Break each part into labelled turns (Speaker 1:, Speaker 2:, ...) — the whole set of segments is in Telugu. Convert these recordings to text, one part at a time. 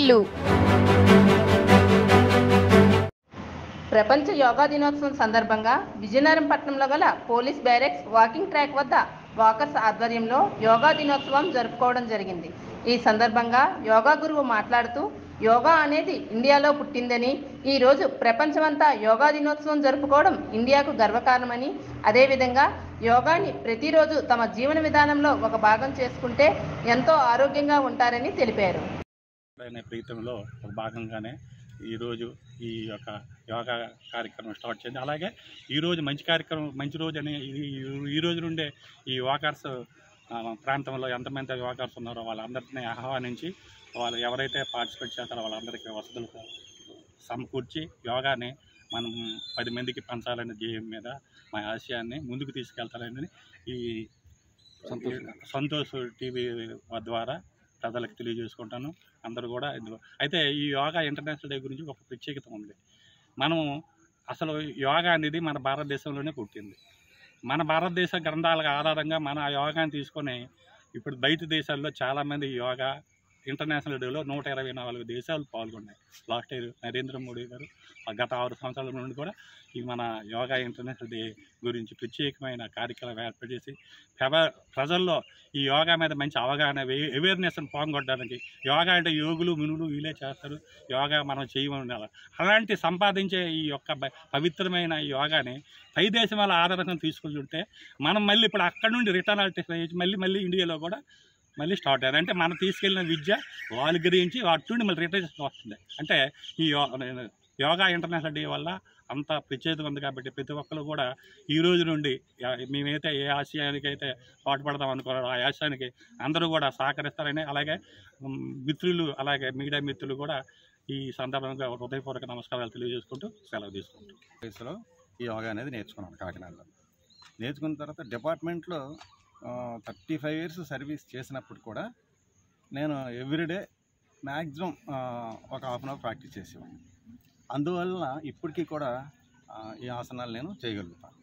Speaker 1: ఇల్లు
Speaker 2: ప్రపంచ యోగా దినోత్సవం సందర్భంగా విజయనగరం పట్టణంలో గల పోలీస్ బ్యారెక్స్ వాకింగ్ ట్రాక్ వద్ద వాకర్స్ ఆధ్వర్యంలో యోగా దినోత్సవం జరుపుకోవడం జరిగింది. ఈ సందర్భంగా యోగా గురువు మాట్లాడుతూ యోగా అనేది ఇండియాలో పుట్టిందని ఈరోజు ప్రపంచమంతా యోగా దినోత్సవం జరుపుకోవడం ఇండియాకు గర్వకారణమని అదేవిధంగా యోగాని ప్రతిరోజు తమ జీవన విధానంలో ఒక భాగం చేసుకుంటే ఎంతో ఆరోగ్యంగా ఉంటారని తెలిపారు.
Speaker 3: అనే ప్రీతంలో ఒక భాగంగానే ఈరోజు ఈ యొక్క యోగా కార్యక్రమం స్టార్ట్ చేయండి అలాగే ఈరోజు మంచి కార్యక్రమం మంచి రోజు అని ఈ- రోజు నుండే ఈ వాకర్స్ ప్రాంతంలో ఎంతమంది వాకర్స్ ఉన్నారో వాళ్ళందరినీ ఆహ్వానించి వాళ్ళు ఎవరైతే పార్టిసిపేట్ చేస్తారో వాళ్ళందరికీ వసతులు సమకూర్చి యోగాని మనం పది మందికి పంచాలనే ధ్యేయం మీద మా ఆశయాన్ని ముందుకు తీసుకెళ్తారని ఈ సంతోష్ టీవీ ద్వారా ప్రజలకు తెలియజేసుకుంటాను. అందరూ కూడా ఇందులో అయితే ఈ యోగా ఇంటర్నేషనల్ డే గురించి ఒక ప్రత్యేకత ఉంది. మనము అసలు యోగా అనేది మన భారతదేశంలోనే పుట్టింది. మన భారతదేశ గ్రంథాలకు ఆధారంగా మన ఆ యోగాని తీసుకొని ఇప్పుడు బయట దేశాల్లో చాలామంది యోగా ఇంటర్నేషనల్ డేలో నూట ఇరవై నాలుగు దేశాలు పాల్గొన్నాయి. లాస్ట్ ఇయర్ నరేంద్ర మోడీ గారు ఆ గత ఆరు సంవత్సరాల నుండి కూడా ఈ మన యోగా ఇంటర్నేషనల్ డే గురించి ప్రత్యేకమైన కార్యక్రమం ఏర్పాటు చేసి ప్రజల్లో ఈ యోగా మీద మంచి అవగాహన అవేర్నెస్ని పోగొట్టడానికి యోగా అంటే యోగులు మునులు వీలే చేస్తారు. యోగా మనం చేయమని అలాంటి సంపాదించే ఈ యొక్క పవిత్రమైన యోగాని పై దేశం వాళ్ళ ఆదర్శం తీసుకుంటుంటే మనం మళ్ళీ ఇప్పుడు అక్కడ నుండి రిటర్న్ ఆల్టేషన్ మళ్ళీ మళ్ళీ ఇండియాలో కూడా మళ్ళీ స్టార్ట్ అయ్యారు. అంటే మనం తీసుకెళ్ళిన విద్య వాళ్ళు గ్రహించి అటుండి మళ్ళీ రిటర్న్ వస్తుంది. అంటే ఈ యో- యోగా ఇంటర్నేషనల్ డే వల్ల అంత ప్రత్యేకత ఉంది కాబట్టి ప్రతి ఒక్కరు కూడా ఈ రోజు నుండి మేమైతే ఏ ఆశయానికి అయితే పాటుపడదాం అనుకున్నారో ఆ ఆశయానికి అందరూ కూడా సహకరిస్తారని అలాగే మిత్రులు అలాగే మీడియా మిత్రులు కూడా ఈ సందర్భంగా హృదయపూర్వక నమస్కారాలు తెలియజేసుకుంటూ సెలవు తీసుకుంటూ
Speaker 4: వయసులో ఈ యోగా అనేది నేర్చుకున్నాను కాకినాడలో. నేర్చుకున్న తర్వాత డిపార్ట్మెంట్లో థర్టీ ఫైవ్ ఇయర్స్ సర్వీస్ చేసినప్పుడు కూడా నేను ఎవ్రీడే మ్యాక్సిమం ఒక హాఫ్ అన్ అవర్ ప్రాక్టీస్ చేసేవాడిని. అందువల్ల ఇప్పటికీ కూడా ఈ ఆసనాలు నేను చేయగలుగుతాను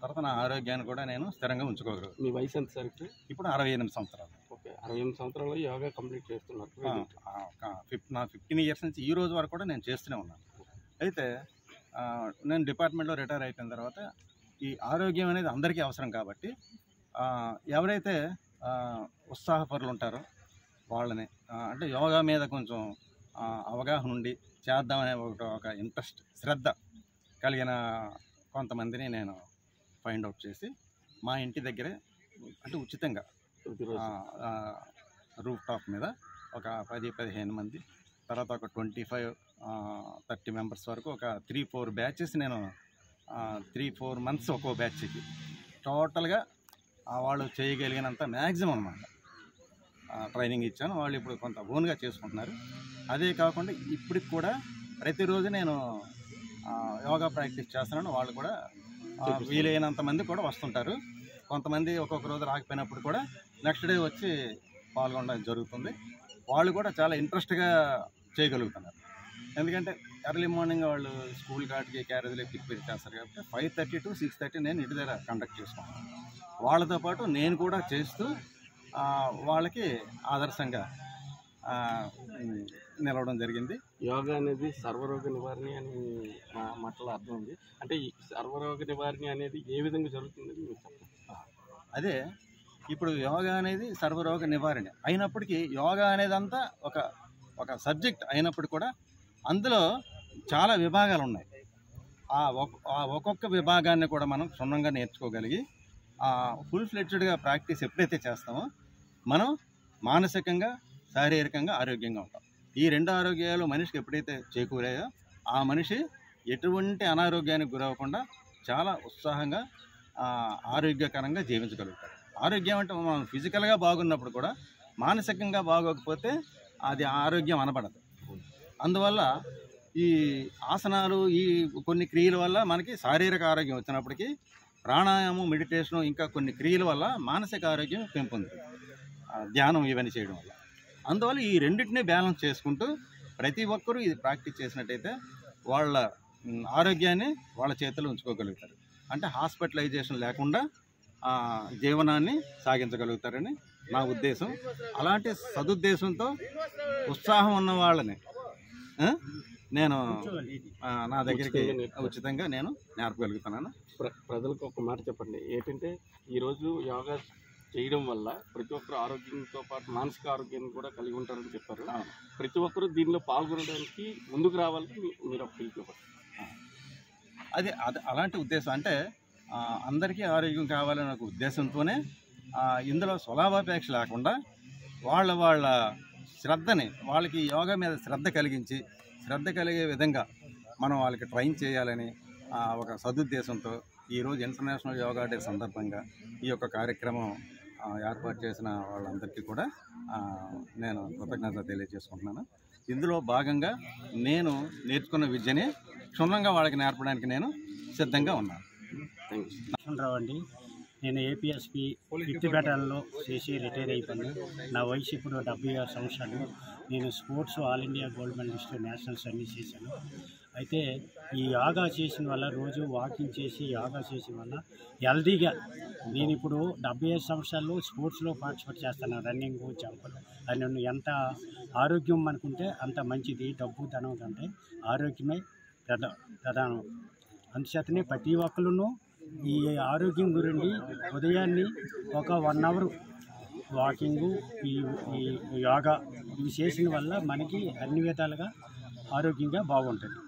Speaker 4: తర్వాత నా ఆరోగ్యాన్ని కూడా నేను స్థిరంగా ఉంచుకోగలుగుతాను
Speaker 5: మీ వయసు ఎంత సార్ ఇప్పుడు?
Speaker 4: అరవై ఎనిమిది సంవత్సరాలు.
Speaker 5: ఓకే అరవై ఎనిమిది సంవత్సరాలు యోగా కంప్లీట్ చేస్తున్నారు.
Speaker 4: ఫిఫ్ నా ఫిఫ్టీన్ ఇయర్స్ నుంచి ఈ రోజు వరకు కూడా నేను చేస్తూనే ఉన్నాను. అయితే నేను డిపార్ట్మెంట్లో రిటైర్ అయిపోయిన తర్వాత ఈ ఆరోగ్యం అనేది అందరికీ అవసరం కాబట్టి ఎవరైతే ఉత్సాహపరులు ఉంటారో వాళ్ళని అంటే యోగా మీద కొంచెం అవగాహన ఉండి చేద్దామనే ఒక ఒక ఇంట్రెస్ట్ శ్రద్ధ కలిగిన కొంతమందిని నేను ఫైండ్ అవుట్ చేసి మా ఇంటి దగ్గరే అంటే ఉచితంగా రూఫ్ టాప్ మీద ఒక పది పదిహేను మంది తర్వాత ఒక ట్వంటీ ఫైవ్ థర్టీ మెంబర్స్ వరకు ఒక త్రీ ఫోర్ బ్యాచెస్ నేను త్రీ ఫోర్ మంత్స్ ఒక్కో బ్యాచ్కి టోటల్గా వాళ్ళు చేయగలిగినంత మ్యాక్సిమం అనమాట ట్రైనింగ్ ఇచ్చాను. వాళ్ళు ఇప్పుడు కొంత ఓన్గా చేసుకుంటున్నారు. అదే కాకుండా ఇప్పటికి కూడా ప్రతిరోజు నేను యోగా ప్రాక్టీస్ చేస్తున్నాను. వాళ్ళు కూడా వీలైనంత మంది కూడా వస్తుంటారు. కొంతమంది ఒక్కొక్క రోజు రాకపోయినప్పుడు కూడా నెక్స్ట్ డే వచ్చి పాల్గొనడం జరుగుతుంది. వాళ్ళు కూడా చాలా ఇంట్రెస్ట్గా చేయగలుగుతున్నారు. ఎందుకంటే ఎర్లీ మార్నింగ్ వాళ్ళు స్కూల్ కాటికి క్యారేజ్లో ప్రిపేర్ చేస్తారు కాబట్టి five thirty to six thirty నేను ఇంటి దగ్గర కండక్ట్ చేసుకుంటాను. వాళ్ళతో పాటు నేను కూడా చేస్తూ వాళ్ళకి ఆదర్శంగా నిలవడం జరిగింది.
Speaker 5: యోగా అనేది సర్వరోగ నివారణ అని మా మాటలో అర్థం ఉంది. అంటే ఈ సర్వరోగ నివారణ అనేది ఏ విధంగా జరుగుతుంది
Speaker 4: అదే ఇప్పుడు యోగా అనేది సర్వరోగ నివారణ. అయినప్పటికీ యోగా అనేదంతా ఒక ఒక సబ్జెక్ట్ అయినప్పుడు కూడా అందులో చాలా విభాగాలు ఉన్నాయి ఆ ఒక్కొక్క విభాగాన్ని కూడా మనం క్షుణ్ణంగా నేర్చుకోగలిగి ఫుల్ ఫ్లెడ్జ్డ్గా ప్రాక్టీస్ ఎప్పుడైతే చేస్తామో మనం మానసికంగా శారీరకంగా ఆరోగ్యంగా ఉంటాం. ఈ రెండు ఆరోగ్యాలు మనిషికి ఎప్పుడైతే చేకూరాయో ఆ మనిషి ఎటువంటి అనారోగ్యానికి గురవ్వకుండా చాలా ఉత్సాహంగా ఆరోగ్యకరంగా జీవించగలుగుతారు ఆరోగ్యం అంటే మనం ఫిజికల్గా బాగున్నప్పుడు కూడా మానసికంగా బాగోకపోతే అది ఆరోగ్యం అనబడదు. అందువల్ల ఈ ఆసనాలు ఈ కొన్ని క్రియల వల్ల మనకి శారీరక ఆరోగ్యం వచ్చినప్పటికీ ప్రాణాయామం మెడిటేషన్ ఇంకా కొన్ని క్రియల వల్ల మానసిక ఆరోగ్యం పెంపొందుతుంది. ఆ, ధ్యానం ఇవన్నీ చేయడం వల్ల. అందువల్ల ఈ రెండింటినీ బ్యాలెన్స్ చేసుకుంటూ ప్రతి ఒక్కరూ ఇది ప్రాక్టీస్ చేసినట్టయితే వాళ్ళ ఆరోగ్యాన్ని వాళ్ళ చేతిలో ఉంచుకోగలుగుతారు. అంటే హాస్పిటలైజేషన్ లేకుండా జీవనాన్ని సాగించగలుగుతారని నా ఉద్దేశం. అలాంటి సదుద్దేశంతో ఉత్సాహం ఉన్న వాళ్ళని నేను నా దగ్గరికి
Speaker 5: ఉచితంగా
Speaker 4: నేను నేర్పగలుగుతున్నాను.
Speaker 5: ప్ర- ప్రజలకు ఒక మాట చెప్పండి. ఏంటంటే ఈరోజు యోగా చేయడం వల్ల ప్రతి ఒక్కరు ఆరోగ్యంతో పాటు మానసిక ఆరోగ్యాన్ని కూడా కలిగి ఉంటారని చెప్పారు. ప్రతి ఒక్కరు దీనిలో పాల్గొనడానికి ముందుకు రావాలని మీరు ఒక పిలుపునివ్వండి.
Speaker 4: అది అది అలాంటి ఉద్దేశం. అంటే అందరికీ ఆరోగ్యం కావాలనే ఒక ఉద్దేశంతోనే ఇందులో స్వలాభాపేక్ష లేకుండా వాళ్ళ వాళ్ళ శ్రద్ధని వాళ్ళకి యోగా మీద శ్రద్ధ కలిగించి శ్రద్ధ కలిగే విధంగా మనం వాళ్ళకి ట్రైన్ చేయాలని ఒక సదుద్దేశంతో ఈరోజు ఇంటర్నేషనల్ యోగా డే సందర్భంగా ఈ యొక్క కార్యక్రమం ఏర్పాటు చేసిన వాళ్ళందరికీ కూడా నేను కృతజ్ఞత తెలియజేసుకుంటున్నాను. ఇందులో భాగంగా నేను నేర్చుకున్న విద్యని క్షుణ్ణంగా వాళ్ళకి నేర్పడానికి నేను సిద్ధంగా ఉన్నాను.
Speaker 1: రావండి అండి. నేను ఏపీఎస్పి ఇత్తిపేటలో చేసి రిటైర్ అయిపోయాను. నా వయసు ఇప్పుడు డెబ్బై ఆరు సంవత్సరాలు. నేను sports all India gold medallist nationals అన్నీ చేశాను. అయితే ఈ యోగా చేసిన వల్ల రోజు వాకింగ్ చేసి యోగా చేసిన వల్ల హెల్దీగా నేను ఇప్పుడు డెబ్బై ఐదు సంవత్సరాలు స్పోర్ట్స్లో పార్టిసిపేట్ చేస్తాను. రన్నింగ్ జంపులు అని నన్ను ఎంత ఆరోగ్యం అనుకుంటే అంత మంచిది. డబ్బు ధనం కంటే ఆరోగ్యమే ప్రధా ప్రధానం. అందుచేతనే ప్రతి ఒక్కరును ఈ ఆరోగ్యం గురించి ఉదయాన్నే ఒక వన్ అవర్ వాకింగు ఈ ఈ యోగా ఇవి చేసిన వల్ల మనకి అన్ని విధాలుగా ఆరోగ్యంగా బాగుంటుంది.